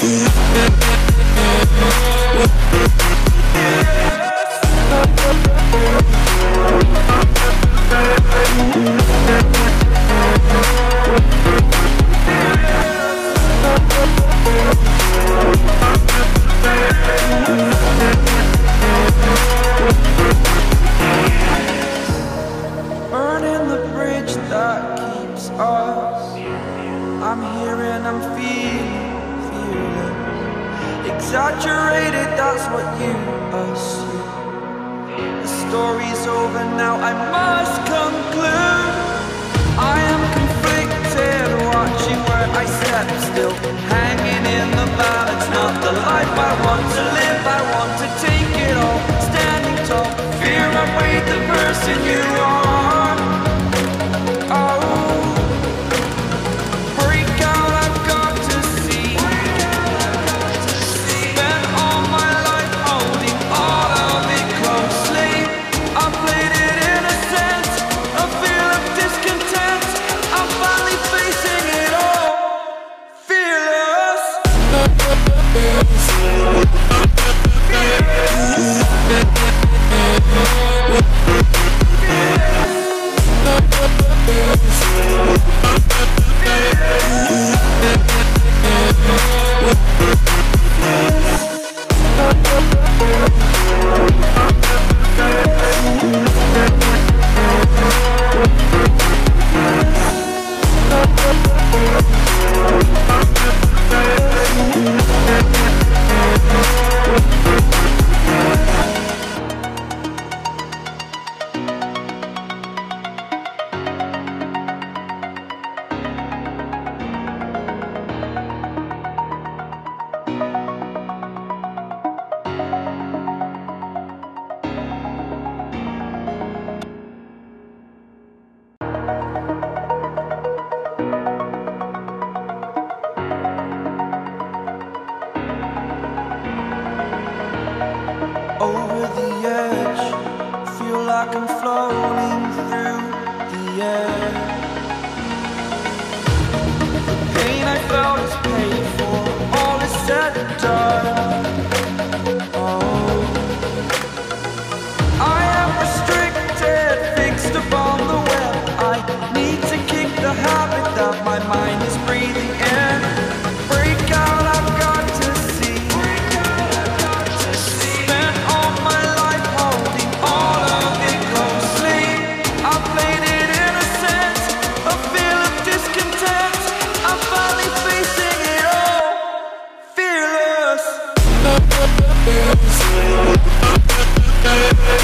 We'll. lock and flow.